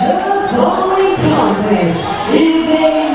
The following contest is a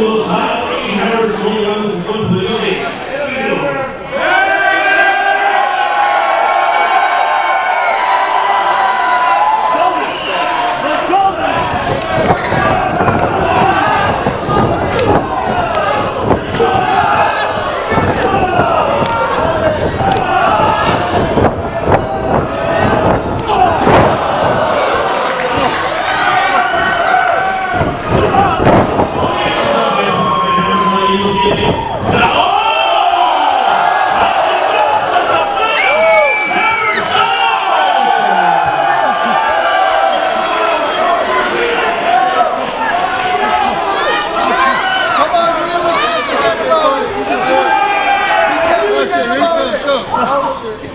Los Angeles. 아,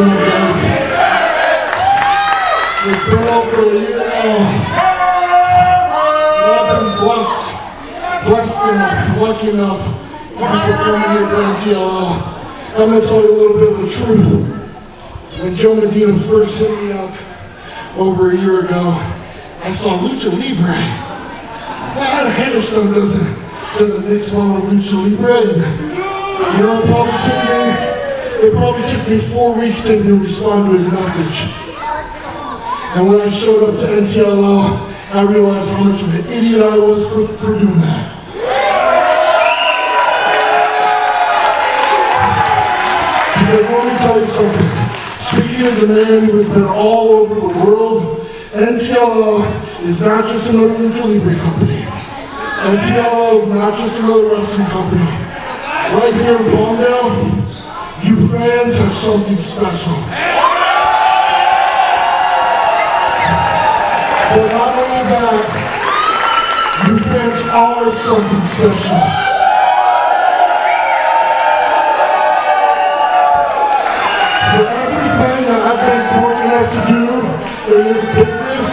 Up, guys. It's been over a year now. I've been blessed, blessed enough, lucky enough to be performing here for NTLL. I'm going to tell you a little bit of the truth. When Joe Medina first hit me up over a year ago, I saw Lucha Libre. Now, Hammerstone doesn't, doesn't mix well with Lucha Libre. And, you know, probably took me, it probably took me four weeks to even respond to his message. And when I showed up to NTLL, I realized how much of an idiot I was for, for doing that. Because let me tell you something. Speaking as a man who has been all over the world, NTLL is not just another Lucha Libre company. NTLL is not just another wrestling company. Right here in Palmdale, you fans have something special. But not only that, you fans are something special. For everything that I've been fortunate enough to do in this business,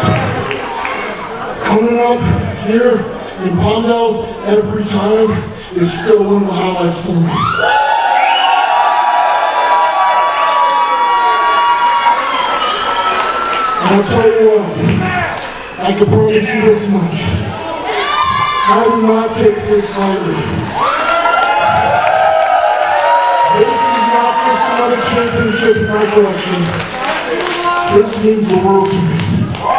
coming up here in Palmdale every time is still one of the highlights for me. I'll tell you what, I can promise you this much. I do not take this lightly. This is not just another championship in my collection. This means the world to me.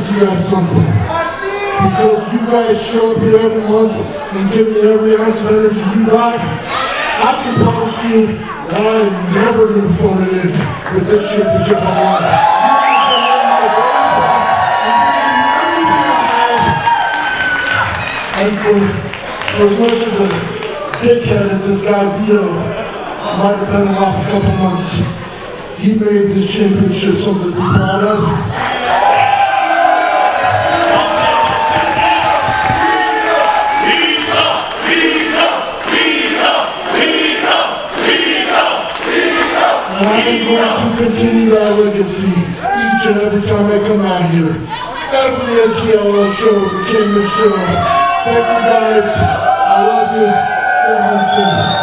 Gonna you guys something. Because you guys show up here every month and give me every ounce of energy you got, I can promise you that I never gonna phone in with this give give everything I have. And for, for as much of a dickhead as this guy Vito might have been the last couple months, he made this championship something to be proud of. Continue that legacy each and every time I come out here. Every NTLL show is a show. Thank you guys. I love you. Home safe.